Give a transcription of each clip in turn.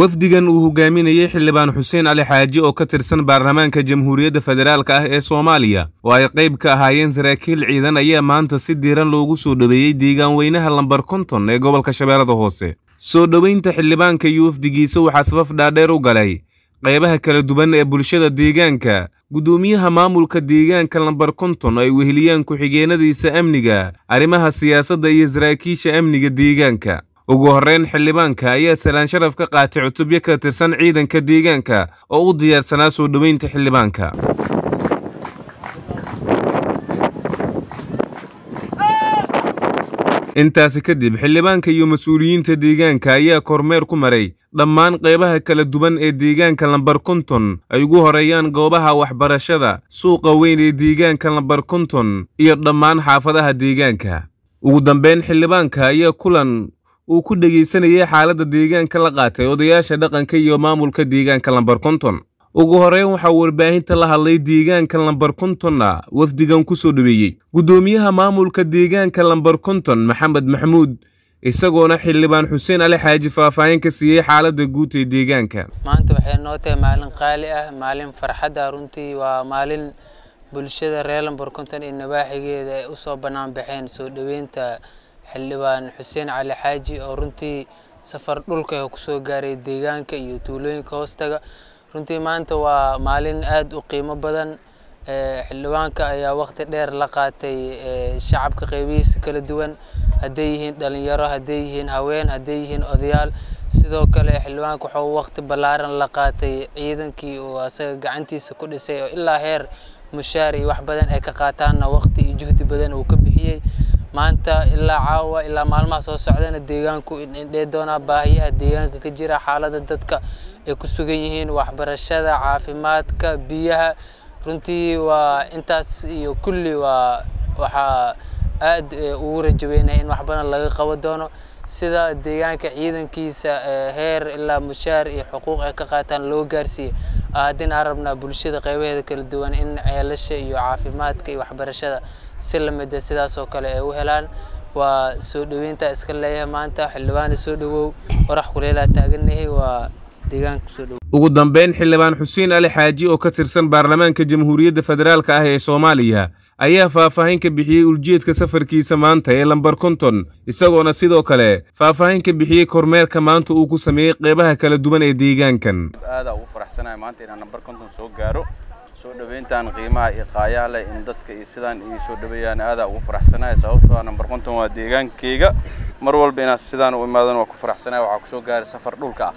wafdigan uu hogaaminayey xildhibaan xuseen cali xaaji oo ka tirsan baarlamaanka jamhuuriyadda federaalk ah ee soomaaliya. Oo ay qayb ka ahaayeen saraakiil ciidan ayaa maanta si diiran loogu soo dhoweeyey deegaan weynaha lambar konton ee gobolka shabeellada hoose soo dhoweynta xildhibaanka iyo wafdigiisa waxaa safaf dhaadheer u galay. Qaybaha kala duwan ee bulshada deegaanka guddoomiyaha maamulka deegaanka lambar konton ay weheliyaan ku-xigeenadiisa amniga arrimaha siyaasadda iyo saraakiisha amniga deegaanka. Ugu horreyn xildhibaanka ayaa salaan sharaf ka qaatay cutubyo ka tirsan ciidanka deegaanka oo u diyaarsanaa soo dhoweynta xildhibaanka intaasi kadib xildhibaanka iyo mas'uuliyiinta deegaanka ayaa kormeer ku maray. Dhammaan qaybaha kala duwan ee deegaanka lambar konton ay ugu horeeyaan goobaha waxbarashada suuqa weyn ee deegaanka lambar konton iyo dhammaan xaafadaha deegaanka. Ugu dambeyn xildhibaanka ayaa kulan uu ku dhegaysanayay xaaladda deegaanka la qaatay odayaasha dhaqanka iyo maamulka deegaanka lambar konton ugu horeyn waxaa warbaahinta la hadlay deegaanka lambar kontonna wafdigan ku soo dhoweeyey guddoomiyaha maamulka deegaanka lambar konton maxamed maxamuud isagoona xildhibaan xuseen cali xaaji faahfaahin ka siiyey xaaladda guud ee deegaanka. Maanta waxay noo tahay maalin qaali ah maalin farxad ah runtii. Waa maalin bulshada reer lambar konton iyo nabaaxigeeda ay u soo bannaan baxeen soo dhoweynta xildhibaan xuseen cali xaaji oo runtii safar dhulka ku soo gaaray deegaanka iyo tuulooyinka hoostaga runtii maanta waa maalin aada u qiimo badan xildhibaanka ayaa waqti dheer la qaatay shacabka qeybihiisa kala duwan. Hadday yihiin dhalinyaro hadday yihiin haween hadday yihiin odayaal. Sidoo kale xildhibaanka wuxuu waqti ballaaran la qaatay ciidankii uu asaga gacantiisa ku dhisay oo ilaa heer mushaar iyo wax badan ay ka qaataanna waqti iyo juhdi badan uu ka bixiyey. Maanta ilaa caawa ilaa maalmaha soo socdana deegaanku indhee doonaa baahiyaha deegaanka ka jira xaaladda dadka ay ku sugan yihiin waxbarashada caafimaadka biyaha. Runtii waa intaas iyo kulli waa waxaa aada ugu rajaweynaya in wax badan laga qaban doono. Sida deegaanka ciidankiisa heer ilaa mushaar iyo xuquuq ay ka qaataan loo gaarsiiye haddina aan rabnaa bulshada qeybaheeda kala duwan in ceelasha iyo caafimaadka iyo waxbarashada si lamida sidaas oo kale ay u helaan. Waa soo dhoweynta iska leeyahay maanta xildhibaana soo dhowow warax kuleelaa waa deegaanka ku soo dhowow ugu dambeyn xildhibaan xuseen cali xaaji oo ka tirsan baarlamaanka jamhuuriyadda federaalk ah ee soomaaliya ayaa faahfaahin ka bixiyey uljeedka safarkiisa maanta ee lambar konton isagoona sidoo kale faahfaahin ka bixiyey kormeerka maanta uu ku sameeyey qeybaha kala duwan ee deegaankan. Aada ugu faraxsanahay maanta inaan lambar konton soo gaaro. Soo dhoweyntan qiimaha iyo qaayaha leh in dadka iyo sidaan ii soo dhoweeyaan aada ugu faraxsanahay sababtoo ah nambar konton waa deegaankeyga. Mar walba inaad sidaan u imaadan waa ku faraxsanahay waxaa ku soo gaaray safar dhulka ah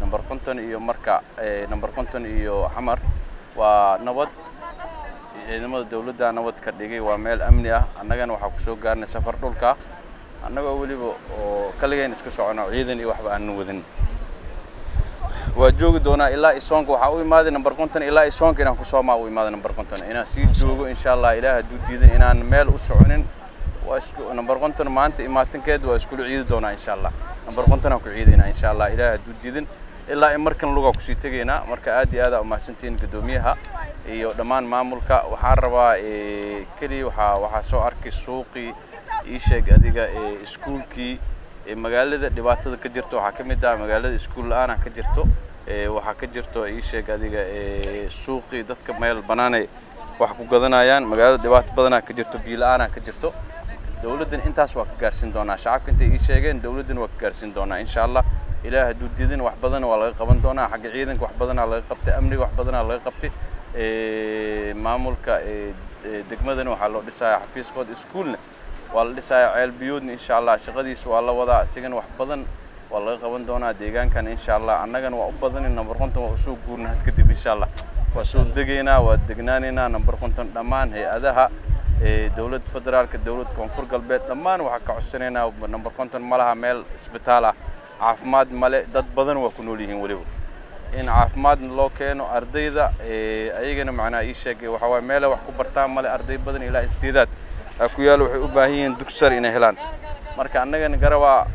nambar konton iyo marka nambar konton iyo xamar. Waa nabad ciidamada dowladda nabad ka dhigay waa meel amni ah. Annagana waxaa ku soo gaarnay safar dhulka. Annagoo weliba oo kaligeen iska socono ciidan iyo waxba aanan wadin. Waa joogi doonaa ilaa isoonka waxaa u imaaday nambar konton ilaa isoonka inaan ku soo maa u imaaday nambar konton. Inaan sii joogo insha allah ilaah hadduu diidan inaan meel u soconin waa isku nambar konton maanta imaatinkeed waa iskula ciidi doonaa insha allah nambar kontonaan ku ciidaynaa insha allah ilaah hadduu diidan ilaa in markan lugaa ku sii tegaynaa marka aad iyo aad aa umahadsantihiin guddoomiyaha iyo dhammaan maamulka. Waxaan rabaa keliya waxaa waxaa soo arkay suuqii ii sheeg adiga iskuulkii magaalada dhibaatada ka jirto. Waxaa ka mid ah magaalada iskuul la'aana ka jirto. Waxaa ka jirto ii sheeg adiga suuqii dadka meel banaanay wax ku gadanayaan. Magaalada dhibaato badanaa ka jirto biyo la'aanaa ka jirto dowladdan intaas waa ka gaarsiin doonaa. Shacabka intay ii sheegeen dowladdan waa ka gaarsiin doonaa insha allah ilaah hadduu diidan wax badan waa laga qaban doonaa. Xagga ciidanka wax badanaa laga qabtay. Amniga wax badanaa laga qabtay. Maamulka degmadana waxaa loo dhisayaa xafiiskooda iskuulna waa la dhisayaa ceel biyoodna insha allah shaqadiisa waa la wadaa. Isigana wax badan waa laga qaban doonaa deegaankan insha allah annagana waa u badanin nambar konton waa u soo guurna had kadib insha allah waa soo degaynaa waa degnaanaynaa nambar konton dhammaan hay'adaha dowladda federaalka dowladda koonfur galbeed dhammaan waxaa ka codsanaynaa nambar konton ma laha meel isbitaal ah. Caafimaad male dad badan waa ku nool yihiin weliba. In caafimaad loo keeno ardayda ayagana macnaha ii sheegay waxaa waaye meela wax ku bartaan male arday badan ilaa isteedaad. Ku yaalo waxay u baahan yihiin dugsar inay helaan. Marka annagana garabaa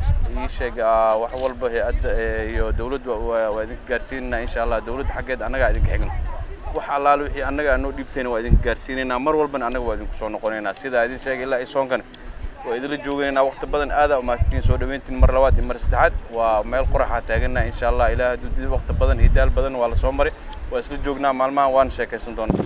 ii sheeg wax walba hay'adda iyo dowladda waa idinka gaarsiinaynaa insha allah. Dowladda xaggeed annagaa idinka xigno wax allaale wixii annaga anoo dhiibtayna waa idinka gaarsiinaynaa mar walbana annaga waa idinku soo noqonaynaa sidaa idin sheegay ilaa isoonkana waa idinla jooganaynaa waqti badan aadaa umaastiin soo dhaweyntiin mar labaad iyo mar saddexaad waa meel qoraxaa taaganaa insha allah ilaah hadduu dida waqti badan iyo daal badan waa la soo maray. Waa isla joognaa maalmahan waana sheekaysan doonaa.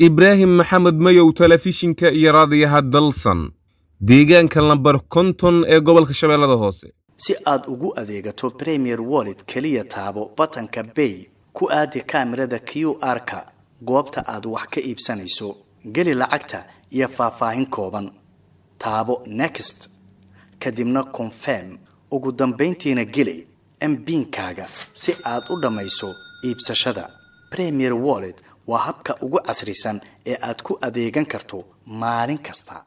Ibraahim maxamed mayow telefishinka iyo raadiyaha dalsan. Deegaanka lambar konton ee gobolka shabeellada hoose si aad ugu adeegato premier wallet keliya taabo batanka bay ku aadi kaamirada q r-ka goobta aad wax ka iibsanayso geli lacagta iyo faahfaahin kooban. Taabo next. Kadibna confirm. Ugu dambayntiina geli mbiinkaaga si aad u dhammayso iibsashada. Premier wallet waa habka ugu casrisan ee aad ku adeegan karto maalin kasta